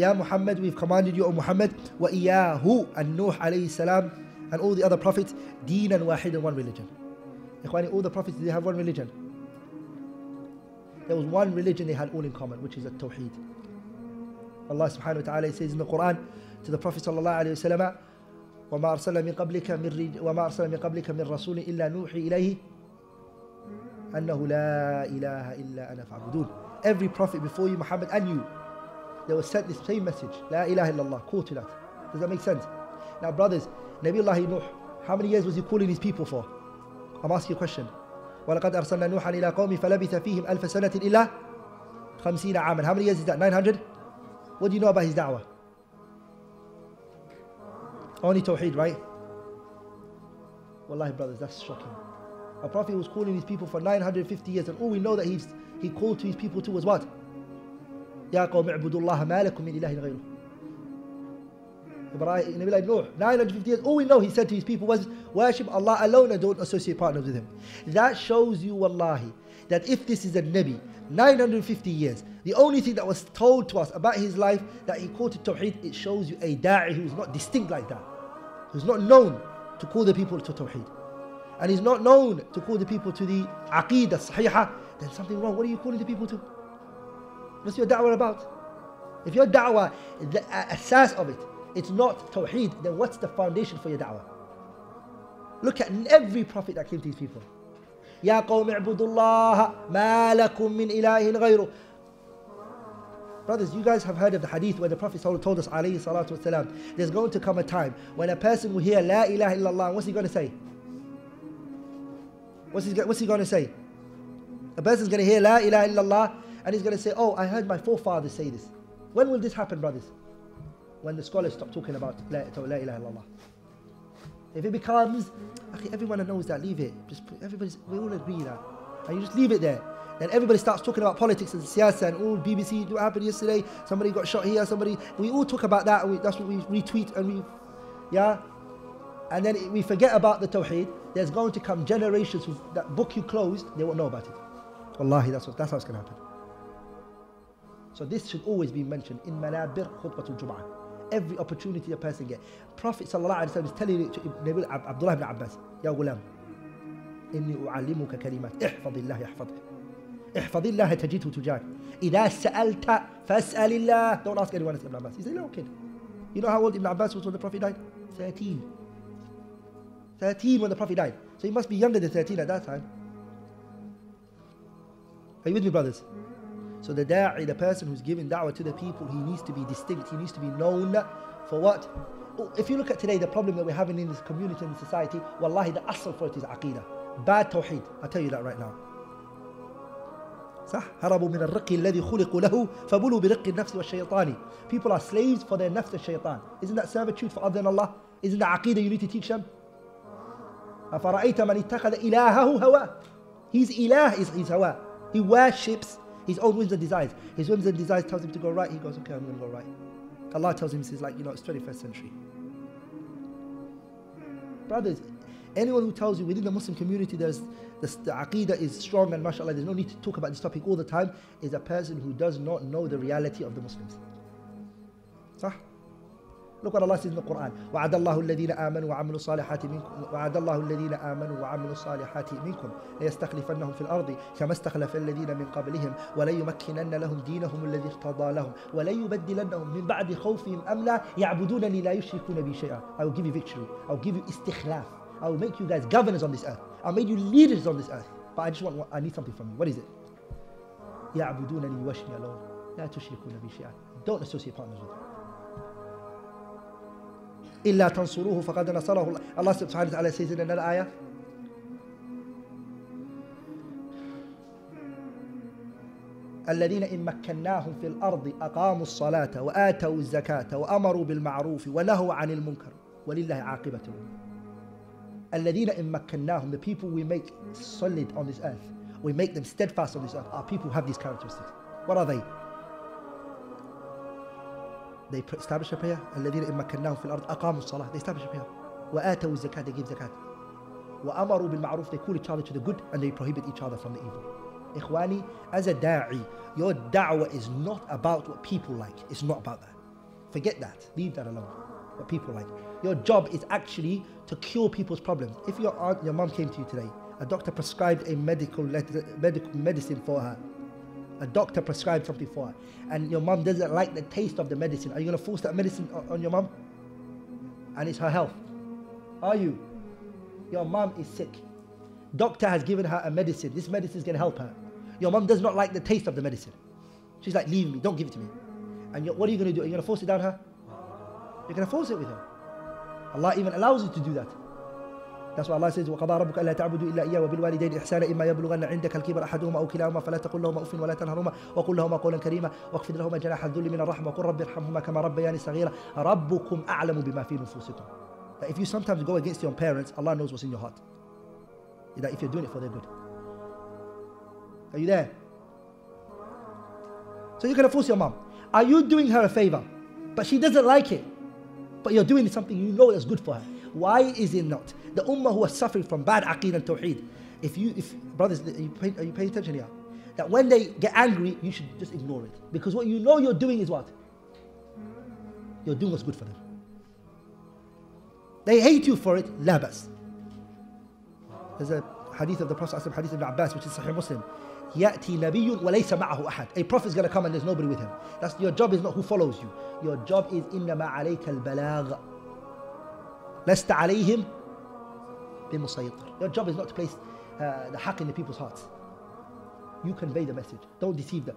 Ya Muhammad, we've commanded you, O Muhammad, wa iyahu and Nuh alayhi salam and all the other prophets, deenan wahidan, one religion. Ikhwani, all the prophets, did they have one religion? There was one religion they had all in common, which is the Tawheed. Allah subhanahu wa ta'ala says in the Quran to the Prophet sallallahu alayhi wa sallam, وما أرسلنا من قبلك من رج... وما أرسلنا من قبلك من رسول إلا نوحي إليه أنه لا إله إلا أنا فاعبدون Every prophet before you, Muhammad and you, they were sent this same message. La ilaha illallah. Call to that. Does that make sense? Now, brothers, Nabiullah Nuh, how many years was he calling his people for? I'm asking you a question. ولقد أرسلنا نوحا إلى قومه فلبث فيهم ألف سنة إلا خمسين عاما. How many years is that? 900? What do you know about his da'wah? Only Tawheed, right? Wallahi, brothers, that's shocking. A prophet was calling his people for 950 years, and all we know that he's, he called to his people to was what? يا قوم اعبدوا الله ما لكم من إله غيره. Ibrahim, Nabi like Nuh, 950 years, all we know he said to his people was worship Allah alone and don't associate partners with him. That shows you, wallahi, that if this is a Nabi, 950 years, the only thing that was told to us about his life that he quoted Tawheed, it shows you a da'i who is not distinct like that, who's not known to call the people to Tawheed. And he's not known to call the people to the Aqidah Sahihah, then something wrong. What are you calling the people to? What's your da'wah about? If your da'wah, the asas of it, it's not Tawheed, then what's the foundation for your da'wah? Look at every prophet that came to these people. يا قوم اعبدوا الله ما لكم من إله غيره Brothers, you guys have heard of the hadith where the Prophet told us, alayhi salatu wasalam, there's going to come a time when a person will hear La ilaha illallah, what's he going to say? What's he, what's he going to say? A person's going to hear La ilaha illallah and he's going to say, Oh, I heard my forefathers say this. When will this happen, brothers? When the scholars stop talking about La, la ilaha illallah. If it becomes, okay, everyone knows that, leave it. Just everybody's, we all agree that. And you just leave it there. Then everybody starts talking about politics and siyasa and all BBC, what happened yesterday, somebody got shot here, somebody, we all talk about that, we, that's what we retweet and we, yeah? And then we forget about the tawheed. There's going to come generations who, that book you closed, they won't know about it. Wallahi, that's, what, that's how it's going to happen. So this should always be mentioned in manabir khutbatul jum'ah. Every opportunity a person get. Prophet sallallahu alaihi wasallam is telling it to Nabi Abdullah ibn Abbas, Ya ghulam, inni u'allimuka kalimat, ihfad Allah yahfadka. احفظ الله تجده تجاك إذا سألت فاسأل الله Don't ask anyone else Ibn Abbas He's a little kid You know how old Ibn Abbas was when the Prophet died? 13 13 when the Prophet died So he must be younger than 13 at that time Are you with me brothers? So the da'i, the person who's giving da'wah to the people, he needs to be distinct, he needs to be known for what? If you look at today, the problem that we're having in this community and society, wallahi, the asl for it is aqidah. Bad tawheed. I'll tell you that right now. صح هربوا من الرق الذي خلقوا له فبلوا برق النفس والشيطان people are slaves for their nafs and shaitan isn't that servitude for other than Allah isn't that aqidah you need to teach them أفرأيت من اتخذ إلهه هواه his ilah is his hawa he worships his own whims and desires. His whims and desires tells him to go right. He goes okay I'm going to go right. Allah tells him says like you know it's 21st century. Brothers anyone who tells you within the Muslim community there's the, the aqidah is strong and mashallah there's no need to talk about this topic all the time is a person who does not know the reality of the Muslims. صح Look what Allah says in the Quran. وعد الله الذين آمنوا وعملوا الصالحات منكم وعد الله الذين آمنوا وعملوا الصالحات منكم ليستخلفنهم في الأرض كما استخلف الذين من قبلهم وليمكنن لهم دينهم الذي ارتضى لهم وليبدلنهم من بعد خوفهم أمنا يعبدونني لا يشركون بي شيئا. I will give you victory. I will give you istikhlaf. I will make you guys governors on this earth. I'll make you leaders on this earth. But I just want, I need something from you. What is it? يعبدونني واشني alone. لا تشركون بي شيئا. Don't associate partners with me. إلا تنصروه فقد نصره الله. الله سبحانه وتعالى سيزن لنا الآية. الذين إن مكناهم في الأرض أقاموا الصلاة وآتوا الزكاة وأمروا بالمعروف ونهوا عن المنكر ولله عاقبة الذين إن مكناهم the people we make solid on this earth we make them steadfast on this earth our people have these characteristics. What are they? They establish a prayer الذين إن مكناهم في الأرض أقاموا الصلاة they establish a prayer وآتوا الزكاة they give zakat وأمروا بالمعروف they call each other to the good and they prohibit each other from the evil إخواني as a da'i your da'wah is not about what people like it's not about that Forget that. Leave that alone. What people like. Your job is actually to cure people's problems. If your aunt, your mom came to you today, a doctor prescribed a medical, medical medicine for her. A doctor prescribed something for her, and your mom doesn't like the taste of the medicine. Are you going to force that medicine on your mom? And it's her health. Are you? Your mom is sick. Doctor has given her a medicine. This medicine is going to help her. Your mom does not like the taste of the medicine. She's like, leave me, don't give it to me. And what are you going to do? Are you going to force it down her? You're going to force it with her. Allah even allows you to do that. That's why Allah says, وَقَضَى رَبُّكَ أَلَّا تَعْبُدُوا إِلَّا إِيَّاهُ وَبِالْوَالِدَيْنِ إِحْسَانًا إِمَّا يَبْلُغَنَّ عِندَكَ الْكِبَرَ أَحَدُهُمَا أَوْ كِلَاهُمَا فَلَا تَقُل لَّهُمَا أُفٍّ وَلَا تَنْهَرْهُمَا وَقُل لَّهُمَا قَوْلًا كَرِيمًا واخفض لهما جناح الذل من الرحمة وقل رب ارحمهما كما ربياني صغيرا ربكم أعلم بما في نفوسكم That if you sometimes go against your parents, Allah knows what's in your heart. That if you're doing it for their good. Are you there? So you're going to force your mom. Are you doing her a favor? But she doesn't like it. But you're doing something you know that's good for her. Why is it not? The ummah who are suffering from bad aqeen and tawheed. If you, if brothers, are you, paying, are you paying attention here? That when they get angry, you should just ignore it. Because what you know you're doing is what? You're doing what's good for them. They hate you for it, labas. There's a hadith of the Prophet, hadith of Abbas, which is Sahih Muslim. يأتي نبي وليس معه أحد. A prophet is going to come and there's nobody with him. That's your job is not who follows you. Your job is إنما عليك البلاغ. لست عليهم بمسيطر. Your job is not to place uh, the haqq in the people's hearts. You convey the message. Don't deceive them.